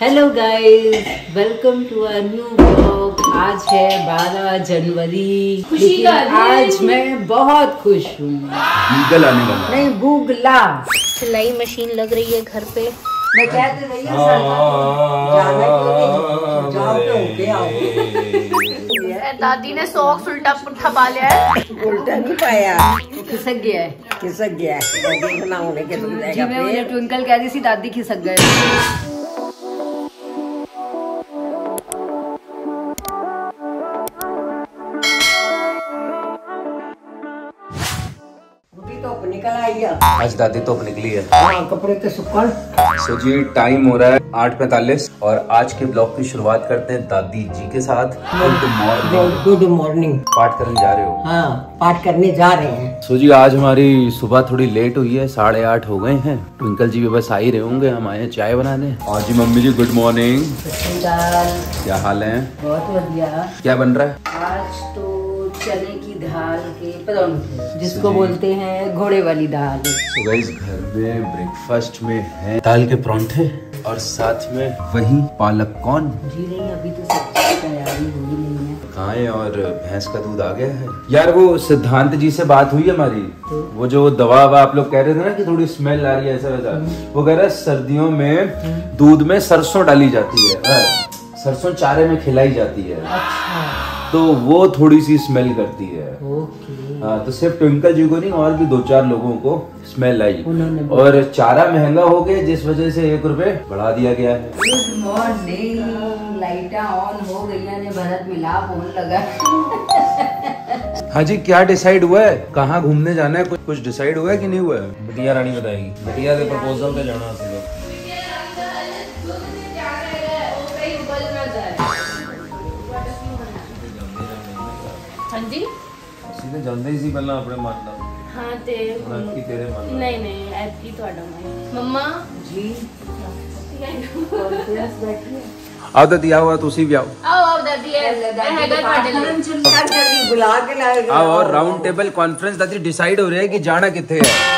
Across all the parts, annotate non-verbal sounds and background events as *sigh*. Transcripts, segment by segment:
Hello guys welcome to a new blog आज है 12 जनवरी। खुशी का दिन। आज मैं बहुत खुश हूँ। बीगल आने वाला नहीं बुगला सिलाई मशीन लग रही है घर पे। मैं कहते रही हूँ जाना क्यों जाओ तो होके दादी ने सॉक्स उल्टा पुट्ठा पा लिया है। उल्टा नहीं पाया। खिसक गया है। खिसक गया है। ट्विंकल कह रही थी दादी खिसक गए। है आज दादी तो निकली है। हाँ कपड़े तो सो जी टाइम हो रहा है आठ पैतालीस और आज के ब्लॉग की शुरुआत करते हैं दादी जी के साथ। गुड मॉर्निंग गुड मॉर्निंग पाठ करने जा रहे हो? हाँ पाठ करने जा रहे हैं। सो जी आज हमारी सुबह थोड़ी लेट हुई है साढ़े आठ हो गए हैं। ट्विंकल जी भी बस आ ही रहे होंगे हम आए चाय बनाने। और जी मम्मी जी गुड मॉर्निंग क्या हाल है? बहुत बढ़िया। क्या बन रहा है? आज तो चने की दाल के परौंठे जिसको बोलते हैं घोड़े वाली दाल। तो गाइस घर में ब्रेकफास्ट में है। दाल के परांठे और साथ में वही पालक कौन? जी नहीं अभी तो सब्ज़ी तैयारी हुई नहीं है। खाएँ और भैंस का दूध आ गया है? यार वो सिद्धांत जी से बात हुई हमारी। वो जो दवा आप लोग कह रहे थे ना कि थोड़ी स्मेल आ रही है ऐसा वैसा। वो कह रहा है सर्दियों में दूध में सरसों डाली जाती है। हाँ, सरसों चारे में खिलाई जाती है। अच्छा। तो वो थोड़ी सी स्मेल करती है। आ, हाँ, तो सिर्फ़ ट्विंकल जी को नहीं और भी दो चार लोगों को स्मेल आई। और चारा महँगा हो गया जिस वजह से एक रुपए बढ़ा दिया गया। है गुड मॉर्निंग लाइटा ऑन हो ने भरत लगा। हाँ जी क्या डिसाइड हुआ है? कहाँ घूमने जाना है? कुछ कुछ डिसाइड हुआ है कि नहीं हुआ है? बटिया रानी बताएगी। बटिया के प्रपोजल पे जाना जी ਸਿੱਧੇ ਜਾਂਦੇ ਹੀ ਸੀ ਪਹਿਲਾਂ ਆਪਣੇ ਮਨ ਨਾਲ ਹਾਂ ਤੇ ਹੁਣ ਤੇਰੇ ਮਨ ਨਾਲ ਨਹੀਂ ਨਹੀਂ ਐਤਕੀ ਤੁਹਾਡਾ ਮਨ ਮੰਮਾ ਜੀ ਕੌਨਫੀਡੈਂਸ ਬੈਠੀ ਹੈ ਆਓ ਦਾਦੀ ਆਓ ਤੁਸੀਂ ਵੀ ਆਓ ਆਓ ਆਓ ਤੁਹਾਡੇ ਲਈ ਚੁੰਨੀ ਕਰਕੇ ਬੁਲਾ ਕੇ ਲਾਇਆ ਆਓ ਰਾਉਂਡ ਟੇਬਲ ਕਾਨਫਰੰਸ ਦਾਦੀ ਡਿਸਾਈਡ ਹੋ ਰਿਹਾ ਹੈ ਕਿ ਜਾਣਾ ਕਿੱਥੇ ਹੈ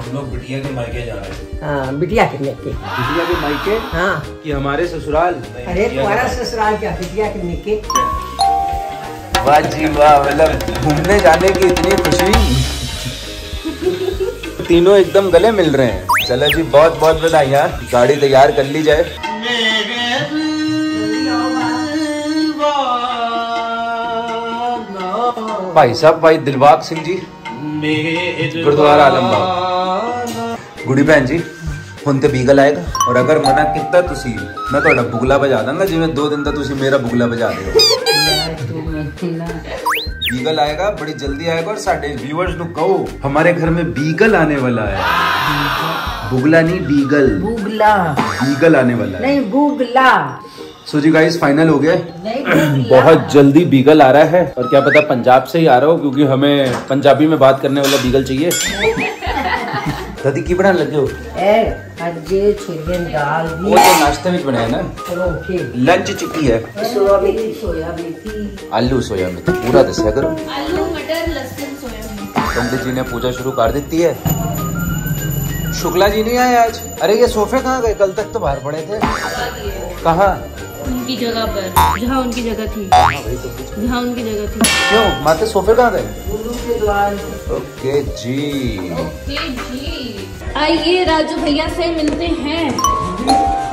हम लोग बिटिया के मायके जा रहे हैं। हाँ बिटिया के बिटिया के मायके? हाँ। कि हमारे ससुराल? अरे तुम्हारा ससुराल क्या? बिटिया के लेके वाह जी वाह मतलब घूमने जाने की इतनी खुशी। तीनों एकदम गले मिल रहे हैं। चलो जी बहुत बहुत बधाई यार गाड़ी तैयार कर ली जाए। भाई साहब भाई दिलबाग सिंह जी। गुरुद्वारा आलमबाग ਗੁੜੀ ਭੈਣ ਜੀ ਹੁਣ ਤੇ ਬੀਗਲ ਆਏਗਾ ਔਰ ਅਗਰ ਮਨਾ ਕੀਤਾ ਤੁਸੀਂ ਮੈਂ ਤੁਹਾਡਾ ਬੁਗਲਾ ਵਜਾ ਦਾਂਗਾ ਜਿਵੇਂ ਦੋ ਦਿਨ ਦਾ ਤੁਸੀਂ ਮੇਰਾ ਬੁਗਲਾ ਵਜਾ ਰਹੇ ਹੋ बीगल आएगा बड़ी जल्दी आएगा और साढ़े व्यूअर्स ਨੂੰ कहो हमारे घर में बीगल आने वाला है बुगला नहीं बीगल बुगला बीगल आने वाला है नहीं बुगला सो जी गाइस फाइनल हो गया *clears throat* बहुत जल्दी बीगल आ रहा है। और क्या पता पंजाब से ही आ रहा हो क्योंकि हमें पंजाबी में बात करने वाला बीगल चाहिए। *laughs* दादी की बना लगे हो? वो तो नाश्ते में बनाया ना। लंच चुकी है। आलू सोया मेथी पूरा दस करो। पंडित जी ने पूजा शुरू कर देती है। शुक्ला जी नहीं आए आज? अरे ये सोफे कहाँ गए? कल तक तो बाहर पड़े थे। कहाँ? उनकी जगह पर जहाँ उनकी जगह थी। जहाँ उनकी जगह थी। क्यों? माते सोफे कहाँ गए? गुरु के द्वार ओके जी। ओके जी। आइए राजू भैया से मिलते हैं।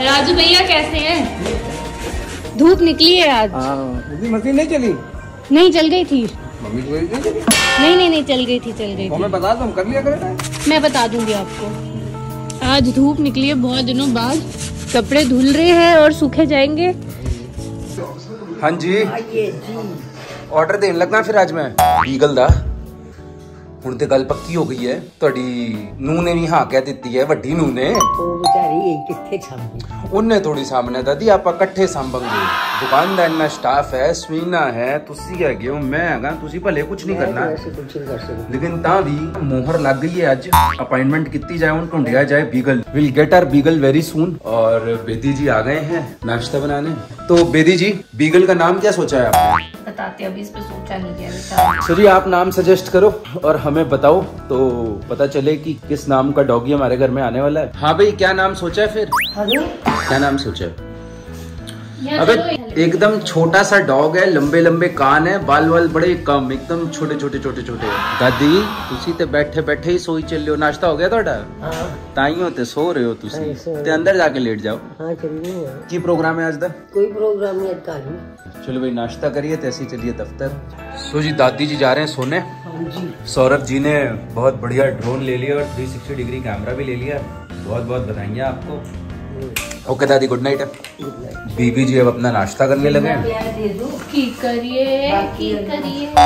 राजू भैया कैसे हैं? धूप निकली है आज। मशीन नहीं चली? नहीं चल गई थी। मम्मी को नहीं चली? नहीं नहीं नहीं चल गई थी चल गई थी। मैं बता दूँ कर लिया करेगा मैं बता दूँगी आपको। आज धूप निकली है बहुत दिनों बाद। कपड़े धुल रहे हैं और सूखे जाएँगे। हाँ जी। आइए जी। ऑर्डर देने लगा फिर आज मैं। ईगल दा। ਹੁਣ ਤੇ ਗੱਲ ਪੱਕੀ ਹੋ ਗਈ ਹੈ ਤੁਹਾਡੀ ਨੂੰ ਨੇ ਵੀ ਹਾਂ ਕਹਿ ਦਿੱਤੀ ਹੈ ਵੱਡੀ ਨੂੰ ਨੇ ਉਹ ਵਿਚਾਰੀ ਕਿੱਥੇ ਸਾਂਭੂ ਉਹਨੇ ਥੋੜੀ ਸਾਹਮਣੇ ਦਾਦੀ ਆਪਾਂ ਇਕੱਠੇ ਸਾਂਭਾਂਗੇ ਦੁਕਾਨ ਦਾ ਇੰਨਾ ਸਟਾਫ ਹੈ ਸਵੀਨਾ ਹੈ ਤੁਸੀਂ ਹੈਗੇ ਹੋ ਮੈਂ ਹੈਗਾ ਤੁਸੀਂ ਭਲੇ ਕੁਝ ਨਹੀਂ ਕਰਨਾ ਲੇਕਿਨ ਤਾਂ ਵੀ ਮੋਹਰ ਲੱਗ ਗਈ ਹੈ ਅੱਜ ਅਪਾਇੰਟਮੈਂਟ ਕੀਤੀ ਜਾਏ ਹੁਣ ਢੁੰਡਿਆ ਜਾਏ beagle will get our beagle very soon और बेदी जी आ गए हैं नाश्ता बनाने तो बेदी जी बीगल का नाम क्या सोचा है आपने बताते अभी इस पे सोचा नहीं गया जी आप नाम सजेस्ट करो और हमें बताओ तो पता चले कि किस नाम का डॉगी हमारे घर में आने वाला है। हाँ भाई क्या नाम सोचा है फिर? क्या नाम सोचा है? अबे एकदम छोटा सा डॉग है लंबे लंबे कान है बाल वाल बड़े कम एकदम छोटे छोटे छोटे छोटे। दादी तुसी ते बैठे बैठे ही सोई चल हो। नाश्ता हो गया थोड़ा ताई ते सो रहे हो तुसी। ते अंदर जाके लेट जाओ। हाँ की प्रोग्राम है आज का कोई प्रोग्राम नहीं चलो भाई नाश्ता करिए तैसे चलिए दफ्तर। सो जी दादी जी जा रहे हैं सोने। सौरभ जी ने बहुत बढ़िया ड्रोन ले लिया और थ्री डिग्री कैमरा भी ले लिया। बहुत बहुत बताएँगे आपको। ओके दादी गुड नाइट बीबी जी अब अपना नाश्ता करने लगे हैं।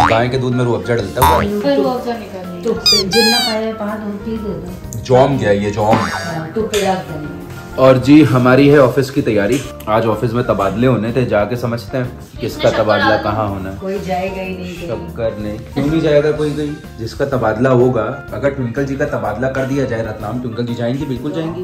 गाय के दूध में रूह अफजा डलता हुआ है। तो जॉम गया ये जॉम। और जी हमारी है ऑफ़िस की तैयारी। आज ऑफ़िस में तबादले होने थे जाके समझते हैं किसका तबादला कहाँ होना है। कोई जाएगा ही नहीं। शक्कर नहीं। क्यों नहीं जाएगा कोई कहीं? जिसका तबादला होगा अगर ट्विंकल जी का तबादला कर दिया जाए रतनाम ट्विंकल जी जाएँगी बिल्कुल जाएँगी।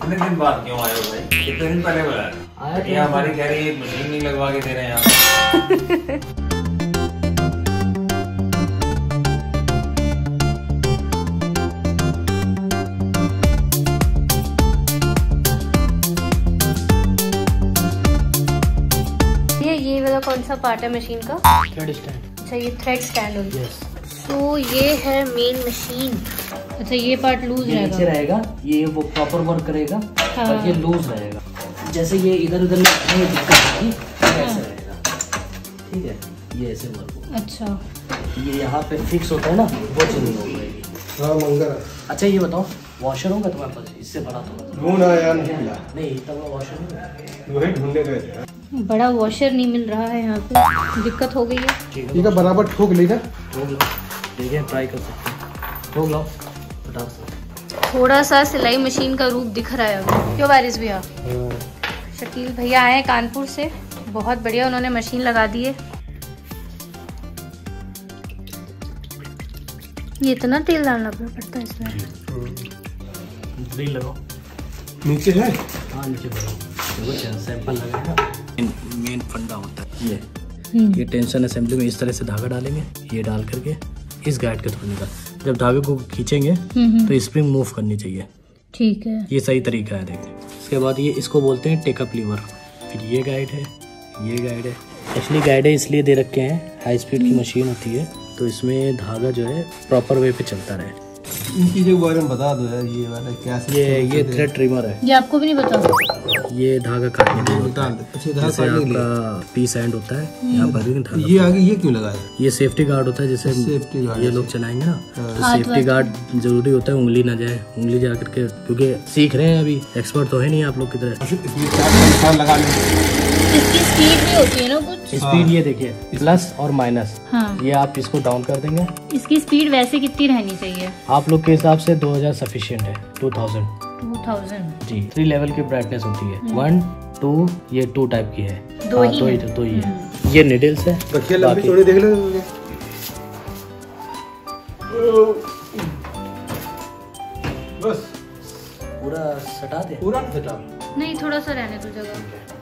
इतने दिन बाद क्यों आए हो भाई? कितने दिन पहले बुलाया ये हमारी कह रही है मशीन नहीं लगवा के दे रहे हैं आप। ये ये वाला कौन सा पार्ट है मशीन का? थ्रेड स्टैंड अच्छा ये थ्रेड स्टैंड होगी। यस तो ये है मेन मशीन अच्छा ये पार्ट लूज ये नीचे रहेगा। रहेगा ये वो प्रॉपर वर्क करेगा हाँ। और ये लूज रहेगा। जैसे ये इधर उधर में दिक्कत होगी ऐसे रहेगा। ठीक है? ये ऐसे वर्क अच्छा। ये यहाँ पे फिक्स होता है ना वो चेंज हो जाएगी। हाँ अच्छा ये बताओ वॉशर होगा तुम्हारे पास? इससे बड़ा तो ढूंढ आया नहीं मिला नहीं इतना बड़ा वॉशर नहीं वही ढूँढने गए थे। बड़ा वॉशर नहीं मिल रहा है यहाँ पे। दिक्कत हो गई है। ठीक है बराबर ठोक ली ना। ठोक लो। देखिए ट्राई कर सकते हैं। लो बता सकते थोड़ा सा सिलाई मशीन का रूप दिख रहा है अभी। क्यों बारिश भैया? शकील भैया आए कानपुर से। बहुत बढ़िया उन्होंने मशीन लगा दी है। ये इतना तेल डालना पड़ता है इसमें? ड्रिल लगाओ। नीचे है? हाँ नीचे सैंपल लगाएगा। मेन फंडा होता है। ये। हम्म। ये टेंशन असेंबली में इस तरह से धागा डालेंगे ये डाल करके। इस गाइड के थ्रू निकाल जब धागे को खींचेंगे हम्म, तो स्प्रिंग मूव करनी चाहिए। ठीक है। ये सही तरीका है देखने उसके बाद ये इसको बोलते हैं टेकअप लीवर फिर ये गाइड है ये गाइड है। एक्चुअली गाइड है इसलिए दे रखे हैं। हाई स्पीड की मशीन होती है तो इसमें धागा जो है प्रॉपर वे पे चलता रहे। इन चीज़ों के बारे में बता दो यार ये वाला क्या ये ये थ्रेड ट्रिमर है। ये आपको भी नहीं पता। ये धागा काटने के लिए होता है। अच्छा धागा जैसे काटने के लिए। आपका पीस एंड होता है यहाँ पर भी धागा ये आगे ये क्यों लगाया ये सेफ्टी गार्ड होता है जैसे सेफ्टी गार्ड ये लोग चलाएँगे ना तो सेफ्टी गार्ड ज़रूरी होता है उंगली ना जाए उंगली जा करके क्योंकि सीख रहे हैं अभी एक्सपर्ट तो है नहीं आप लोग की तरह। लगा इसकी स्पीड भी होती है ना कुछ? स्पीड ये देखिए प्लस और माइनस हाँ। ये आप इसको डाउन कर देंगे। इसकी स्पीड वैसे कितनी रहनी चाहिए? आप लोग के हिसाब से 2000 सफिशिएंट है 2000 two thousand G three level की ब्राइटनेस होती है। वन टू ये टू टाइप की है। दो हाँ, ही दो ही। है। दो ही है। ये निडल्स है बाकी- चौड़ी देख लो। बस। पूरा सटा दे। पूरा सटा। नहीं थोड़ा सा रहने दो जगह।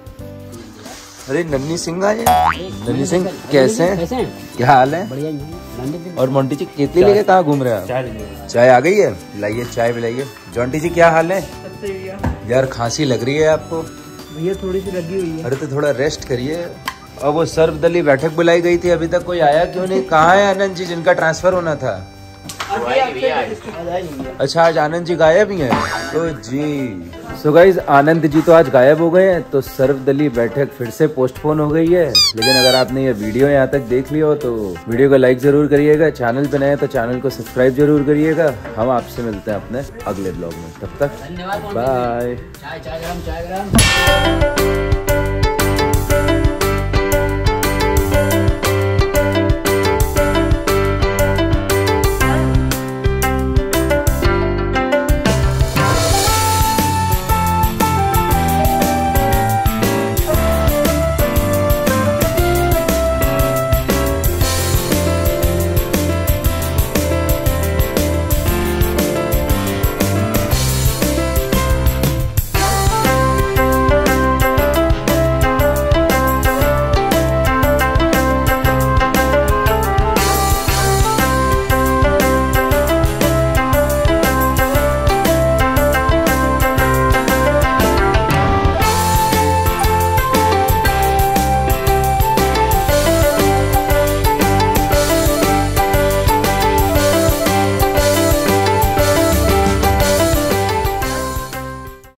अरे नन्नी सिंह आए नन्नी सिंह कैसे हैं? क्या हाल है? भी और मोन्टी जी कितनी लेके कहाँ घूम रहे हैं चाय आ गई है? लाइए चाय पिलाइए। जॉन्टी जी क्या हाल है? यार खांसी लग रही है आपको? भैया थोड़ी सी लगी हुई है। अरे तो थोड़ा रेस्ट करिए। और वो सर्वदलीय बैठक बुलाई गई थी अभी तक कोई आया क्यों नहीं? कहाँ है आनंद जी जिनका ट्रांसफ़र होना था? अच्छा आज आनंद जी गायब ही हैं। तो जी। सो गाइज़ आनंद जी तो आज गायब हो गए हैं तो सर्वदलीय बैठक फिर से पोस्टपोन हो गई है। लेकिन अगर आपने ये वीडियो यहाँ तक देख लिया हो तो वीडियो को लाइक ज़रूर करिएगा। चैनल पे नए तो चैनल को सब्सक्राइब ज़रूर करिएगा। हम आपसे मिलते हैं अपने अगले ब्लॉग में। तब तक धन्यवाद बाय